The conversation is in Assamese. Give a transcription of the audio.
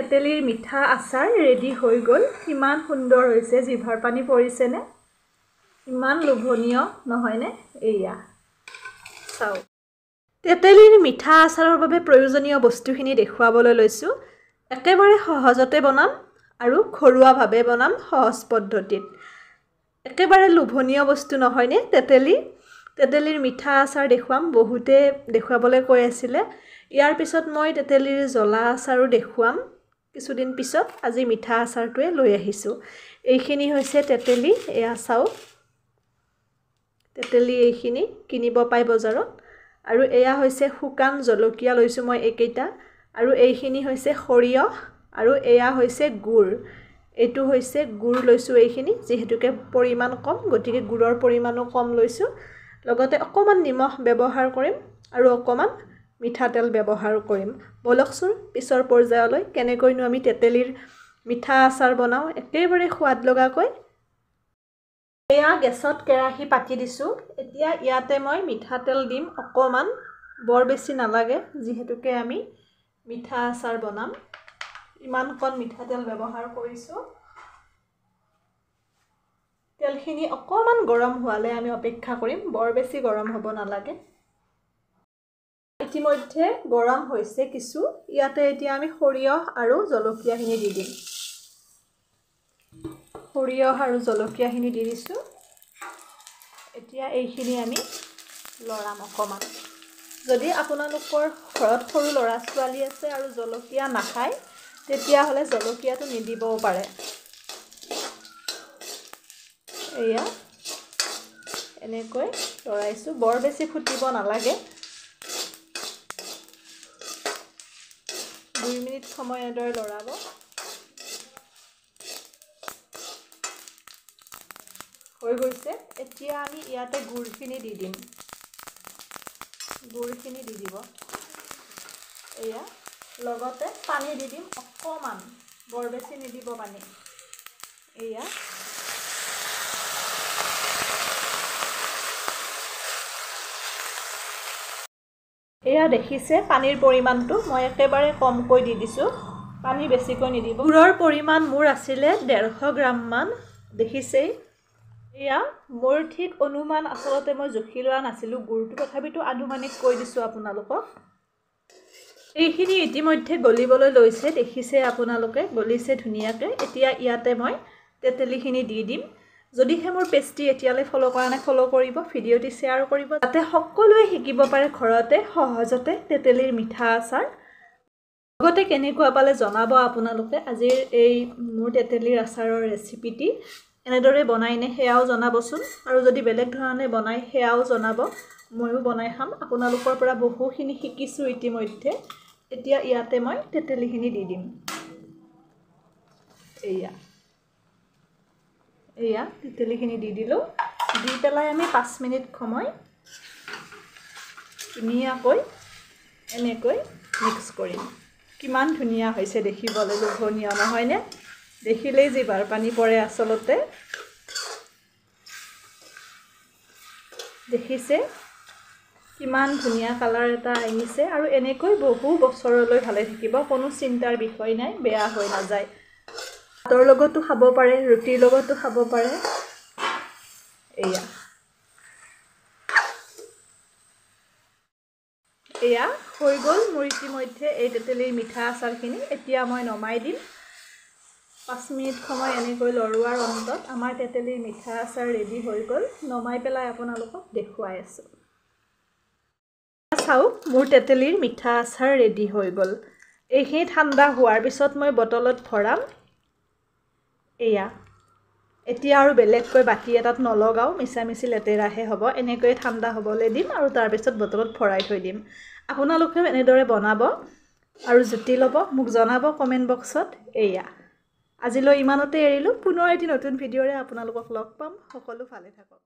তেতেলীৰ মিঠা আচাৰ ৰেডি হৈ গ'ল। কিমান সুন্দৰ হৈছে জিভাৰ পানী পৰিছেনে? ইমান লোভনীয় নহয়নে? এয়া চাওক তেতেলীৰ মিঠা আচাৰৰ বাবে প্ৰয়োজনীয় বস্তুখিনি দেখুৱাবলৈ লৈছোঁ। একেবাৰে সহজতে বনাম আৰু ঘৰুৱাভাৱে বনাম সহজ পদ্ধতিত। একেবাৰে লোভনীয় বস্তু নহয়নে তেতেলী? তেতেলীৰ মিঠা আচাৰ দেখুৱাম বহুতে দেখুৱাবলৈ কৈ আছিলে। ইয়াৰ পিছত মই তেতেলীৰ জ্বলা আচাৰো দেখুৱাম। কিছুদিন পিছত আজি মিঠা আচাৰটোৱে লৈ আহিছোঁ। এইখিনি হৈছে তেতেলী এয়া চাওক তেতেলী এইখিনি কিনিব পায় বজাৰত। আৰু এয়া হৈছে শুকান জলকীয়া লৈছোঁ মই এইকেইটা। আৰু এইখিনি হৈছে সৰিয়হ আৰু এয়া হৈছে গুড় এইটো হৈছে গুড় লৈছোঁ এইখিনি যিহেতুকে পৰিমাণ কম গতিকে গুড়ৰ পৰিমাণো কম লৈছোঁ। লগতে অকণমান নিমখ ব্যৱহাৰ কৰিম আৰু অকণমান মিঠাতেল ব্যৱহাৰ কৰিম। ব'লকচোন পিছৰ পৰ্যায়লৈ কেনেকৈনো আমি তেতেলীৰ মিঠা আচাৰ বনাওঁ একেবাৰে সোৱাদ লগাকৈ এয়া গেছত কেৰাহী পাতি দিছোঁ। এতিয়া ইয়াতে মই মিঠাতেল দিম অকণমান। বৰ বেছি নালাগে যিহেতুকে আমি মিঠা আচাৰ বনাম। ইমান কণ মিঠাতেল ব্যৱহাৰ কৰিছোঁ। তেলখিনি অকণমান গৰম হোৱালৈ আমি অপেক্ষা কৰিম। বৰ বেছি গৰম হ'ব নালাগে। ইতিমধ্যে গৰম হৈছে কিছু। ইয়াতে এতিয়া আমি সৰিয়হ আৰু জলকীয়াখিনি দি দিম। সৰিয়হ আৰু জলকীয়াখিনি দি দিছোঁ। এতিয়া এইখিনি আমি লৰাম অকণমান যদি আপোনালোকৰ ঘৰত সৰু ল'ৰা ছোৱালী আছে আৰু জলকীয়া নাখায় তেতিয়াহ'লে জলকীয়াটো নিদিবও পাৰে। এয়া এনেকৈ লৰাইছোঁ। বৰ বেছি ফুটিব নালাগে। দুই মিনিট সময় এনেদৰে লৰাব। হৈ গৈছে। এতিয়া আমি ইয়াতে গুড়খিনি দি দিম। গুড়খিনি দি দিব। এয়া। লগতে পানী দি দিম অকণমান বৰ বেছি নিদিব পানী। এয়া। এয়া দেখিছে পানীৰ পৰিমাণটো মই একেবাৰে কমকৈ দি দিছোঁ। পানী বেছিকৈ নিদিব। গুড়ৰ পৰিমাণ মোৰ আছিলে ডেৰশ গ্ৰামমান দেখিছেই। এয়া মোৰ ঠিক অনুমান আচলতে মই জুখি লোৱা নাছিলোঁ। গুড়টো তথাপিতো আনুমানিক কৈ দিছোঁ আপোনালোকক। এইখিনি ইতিমধ্যে গলিবলৈ লৈছে দেখিছে আপোনালোকে গলিছে ধুনীয়াকৈ। এতিয়া ইয়াতে মই তেতেলীখিনি দি দিম। যদিহে মোৰ পেষ্ট্ৰি এতিয়ালৈ ফ'ল' কৰা নাই ফ'ল' কৰিব ভিডিঅ'টি শ্বেয়াৰ কৰিব যাতে সকলোৱে শিকিব পাৰে ঘৰতে সহজতে তেতেলীৰ মিঠা আচাৰ। লগতে কেনেকুৱা পালে জনাব আপোনালোকে আজিৰ এই মোৰ তেতেলীৰ আচাৰৰ ৰেচিপিটি এনেদৰে বনাইনে সেয়াও জনাবচোন। আৰু যদি বেলেগ ধৰণে বনাই সেয়াও জনাব। ময়ো বনাই খাম। আপোনালোকৰ পৰা বহুখিনি শিকিছোঁ ইতিমধ্যে। এতিয়া ইয়াতে মই তেতেলীখিনি দি দিম। এয়া এয়া তেতেলীখিনি দি দিলোঁ। দি পেলাই আমি পাঁচ মিনিট সময় ধুনীয়াকৈ এনেকৈ মিক্স কৰিম। কিমান ধুনীয়া হৈছে দেখিবলৈ লোভনীয় নহয়নে? দেখিলেই জিভাৰ পানী পৰে আচলতে। দেখিছে? কিমান ধুনীয়া কালাৰ এটা আহিছে। আৰু এনেকৈ বহু বছৰলৈ ভালে থাকিব কোনো চিন্তাৰ বিষয় নাই বেয়া হৈ নাযায়। ভাতৰ লগতো খাব পাৰে ৰুটিৰ লগতো খাব পাৰে। এয়া। এয়া হৈ গ'ল মোৰ ইতিমধ্যে এই তেতেলীৰ মিঠা আচাৰখিনি। এতিয়া মই নমাই দিম। পাঁচ মিনিট সময় এনেকৈ লৰোৱাৰ অন্তত আমাৰ তেতেলীৰ মিঠা আচাৰ ৰেডি হৈ গ'ল। নমাই পেলাই আপোনালোকক দেখুৱাই আছোঁ। চাওক মোৰ তেতেলীৰ মিঠা আচাৰ ৰেডি হৈ গ'ল। এইখিনি ঠাণ্ডা হোৱাৰ পিছত মই বটলত ভৰাম। এয়া। এতিয়া আৰু বেলেগকৈ বাতি এটাত নলগাওঁ মিছামিচি লেতেৰাহে হ'ব এনেকৈয়ে ঠাণ্ডা হ'বলৈ দিম আৰু তাৰপিছত বটলত ভৰাই থৈ দিম। আপোনালোকেও এনেদৰে বনাব আৰু জুতি ল'ব মোক জনাব কমেণ্ট বক্সত এয়া। আজিলৈ ইমানতে এৰিলোঁ পুনৰ এটি নতুন ভিডিঅ'ৰে আপোনালোকক লগ পাম সকলো ভালে থাকক।